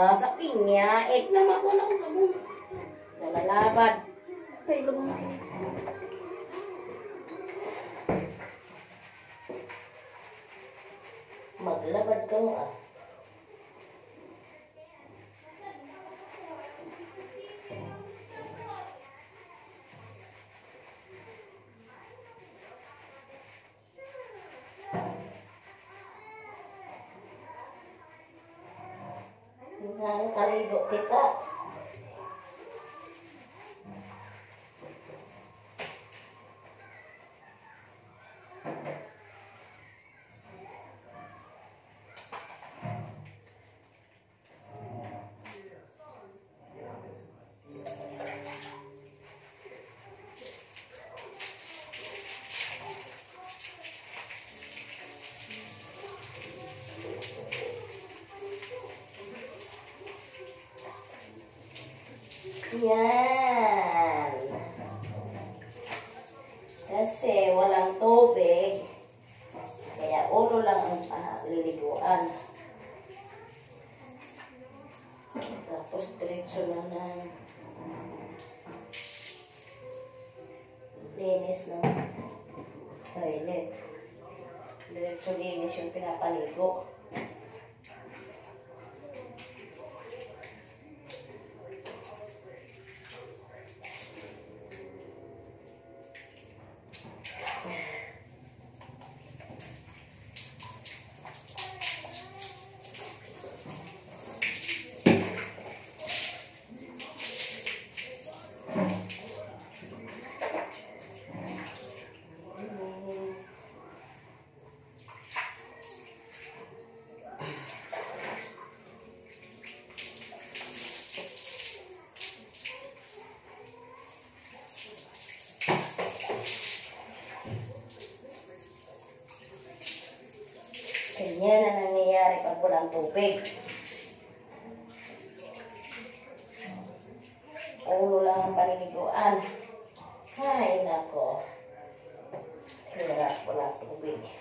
Ah, sa pinya, eh, Nama ko na ko sabon. nalalabad. Kay lubang ko. Maglabad ka mo ah. ನಾನು ಕಲಿಬೇಕು Yan. Kasi walang tubig. Kaya ulo lang ang ah, liliguan. Tapos diretso na ng linis ng toilet. Diretso linis yung pinapaligo. Ganyan na nangyayari pag walang tubig. Ulo lang ang paliliguan. Ay, nako. Hirap walang tubig.